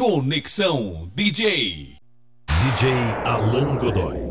Conexão DJ. DJ Alan Godoy.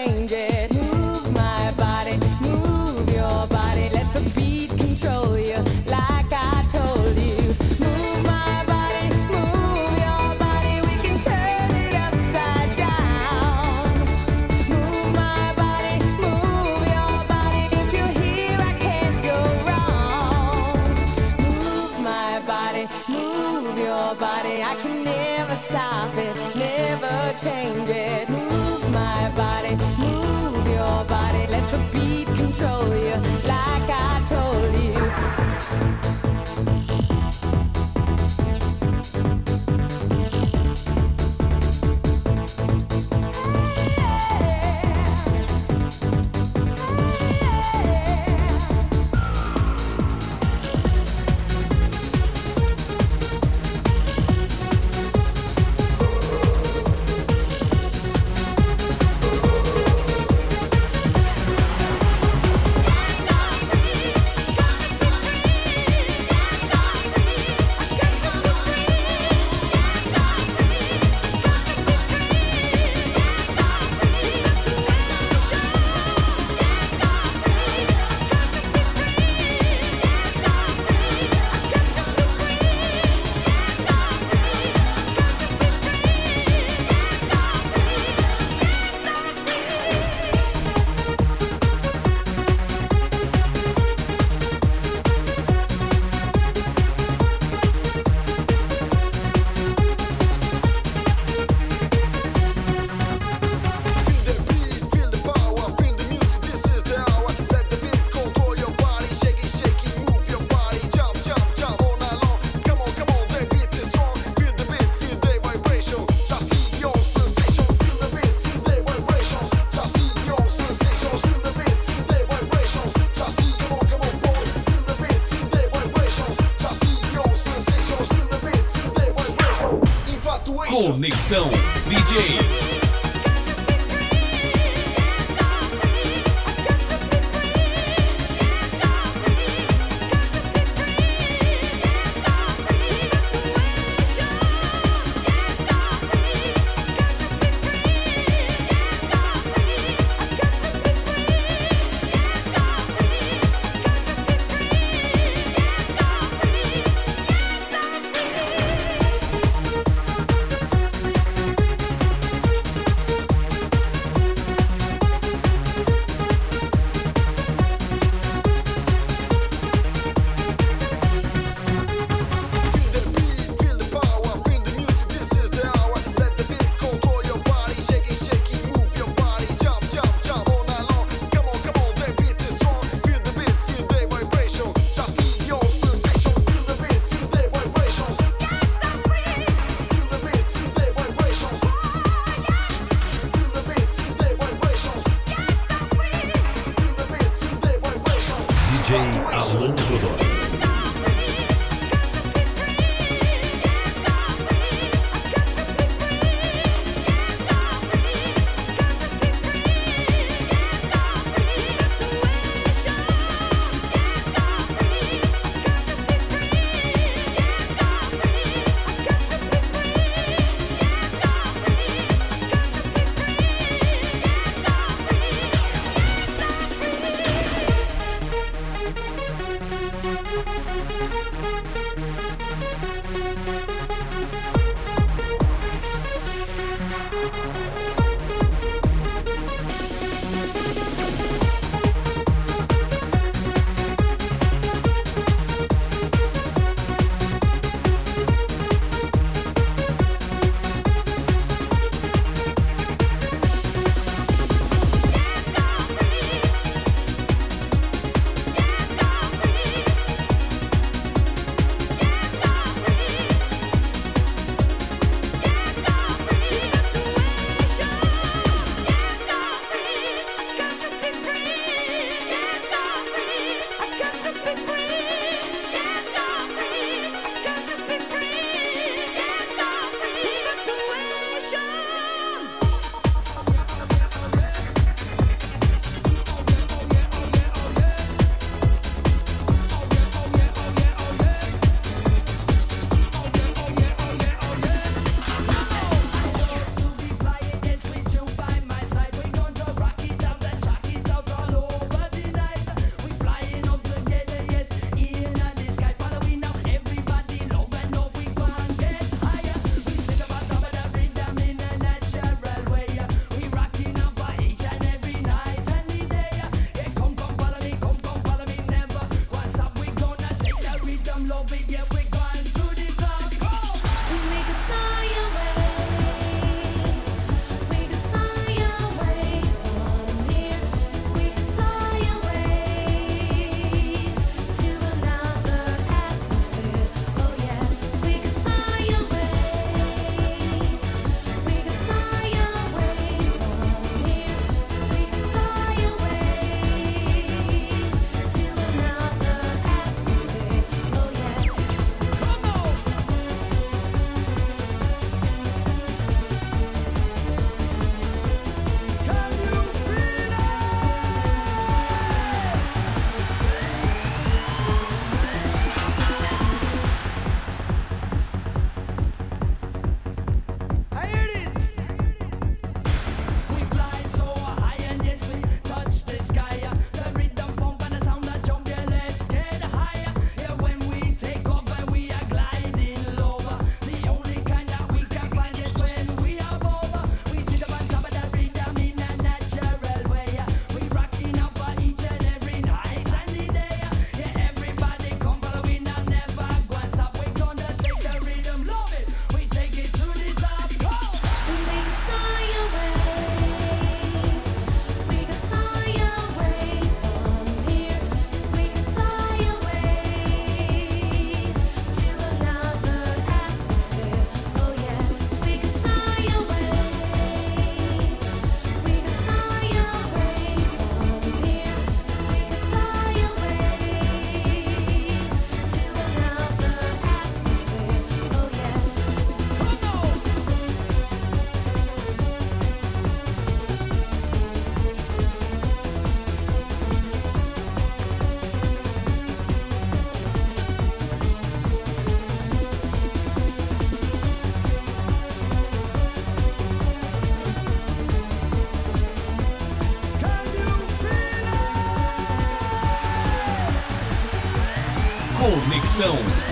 Move my body, move your body. Let the beat control you like I told you. Move my body, move your body. We can turn it upside down. Move my body, move your body. If you're here, I can't go wrong. Move my body, move your body. I can never stop it, never change it. control you.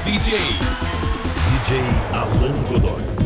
DJ. DJ Alan Godoy.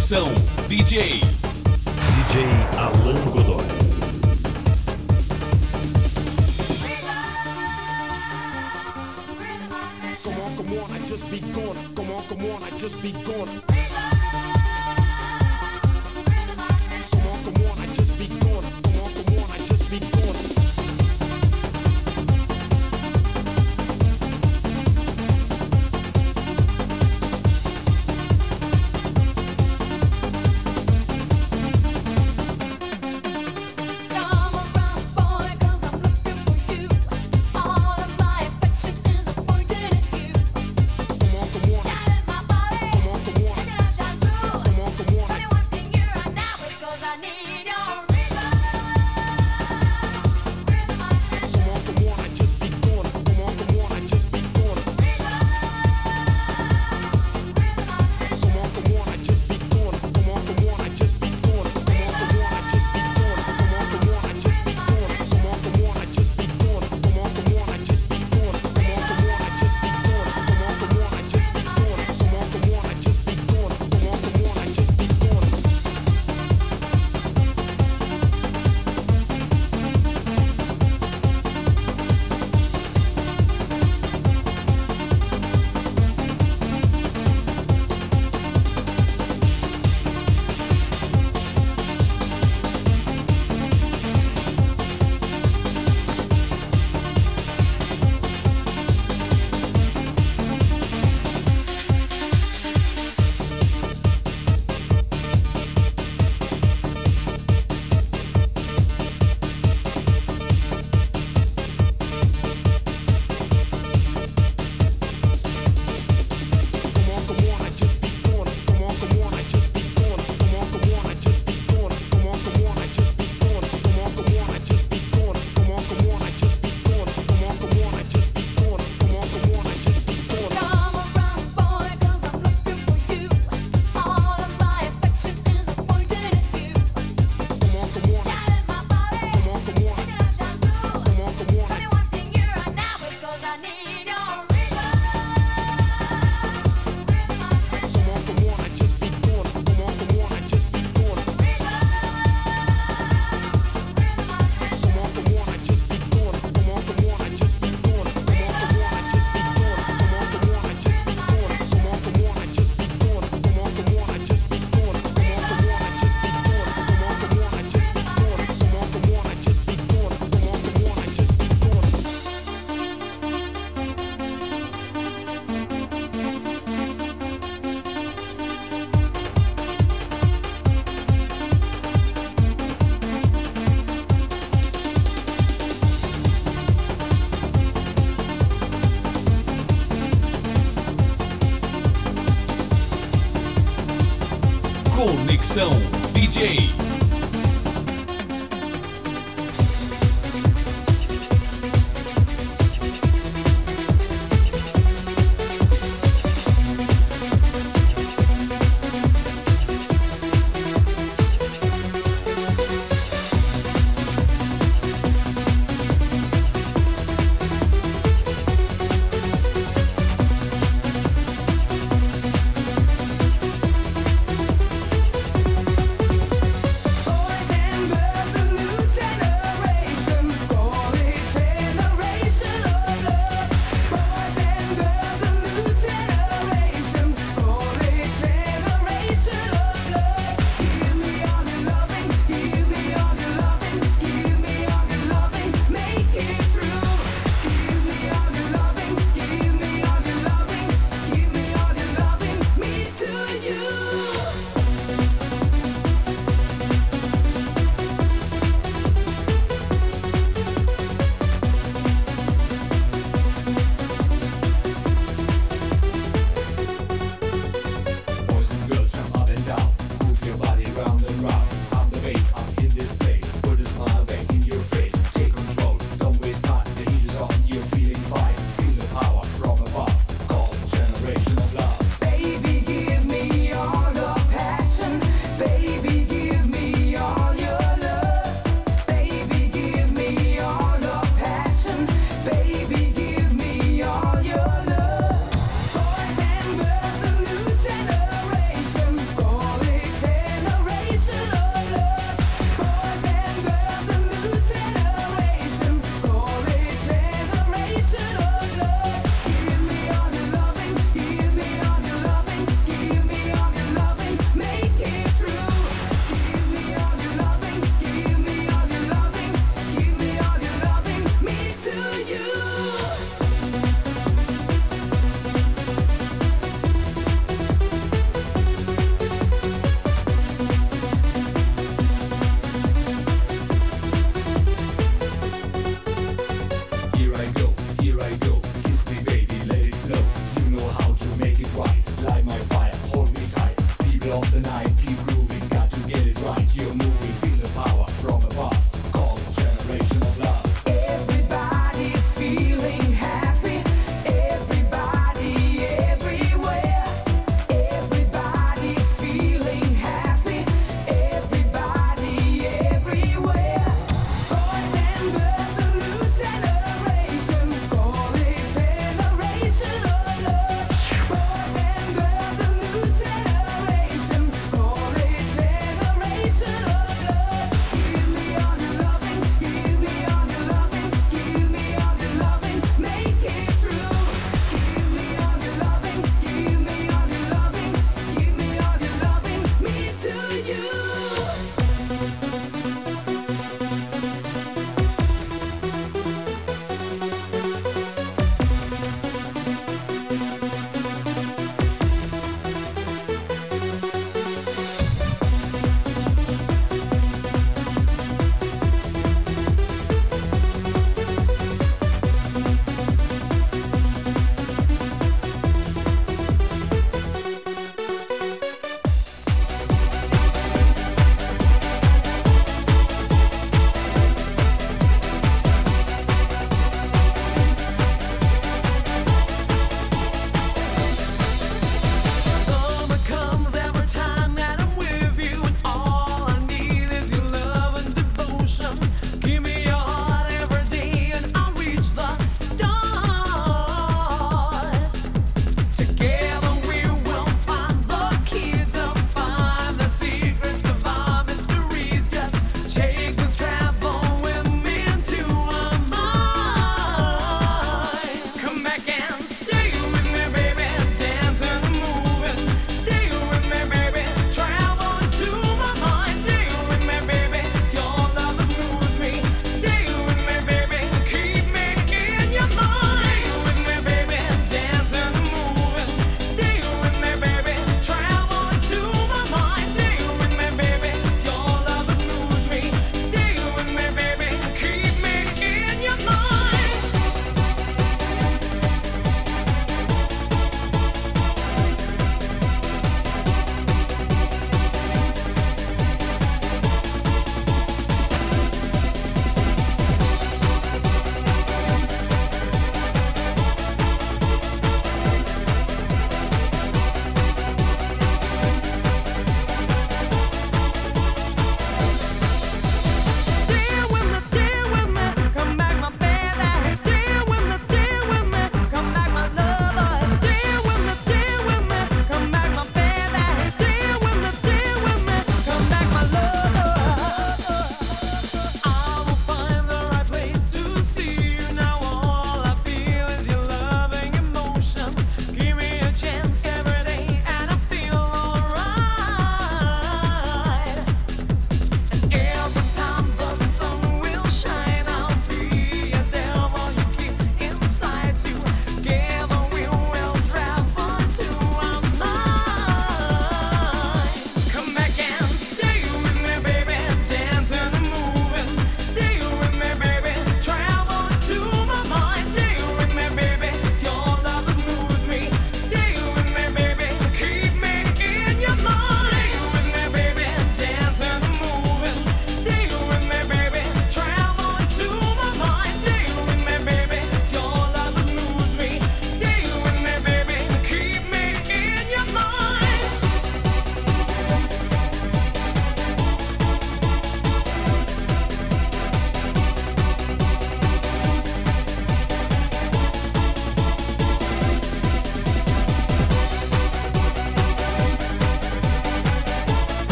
Conexão DJ. DJ Alan Godoy.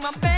my best.